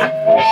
Música